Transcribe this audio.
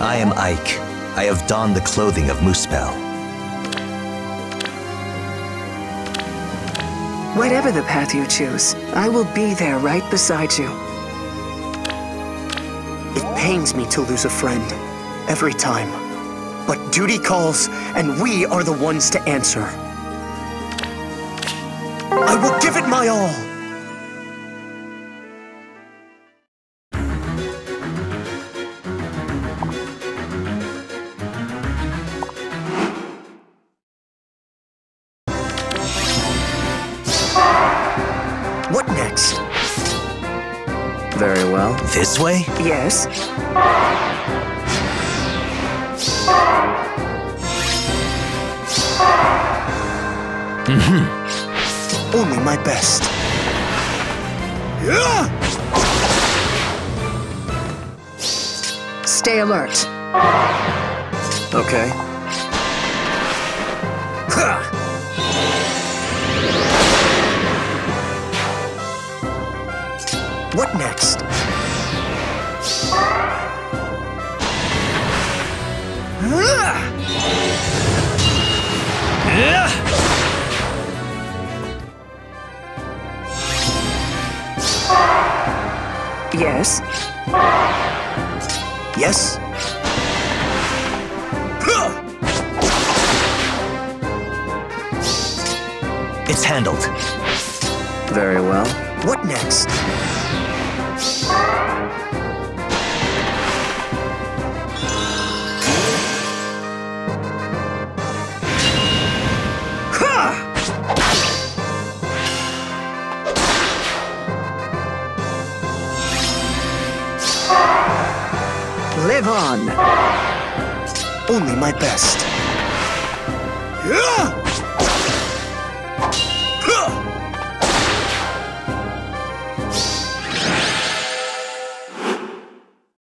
I am Ike. I have donned the clothing of Muspell. Whatever the path you choose, I will be there right beside you. It pains me to lose a friend. Every time. But duty calls, and we are the ones to answer. I will give it my all! What next? Very well. This way? Yes? Mm-hmm. Only my best. Yeah! Stay alert. Okay. What next? Yes? Yes? It's handled. Very well. What next? Live on. Only my best.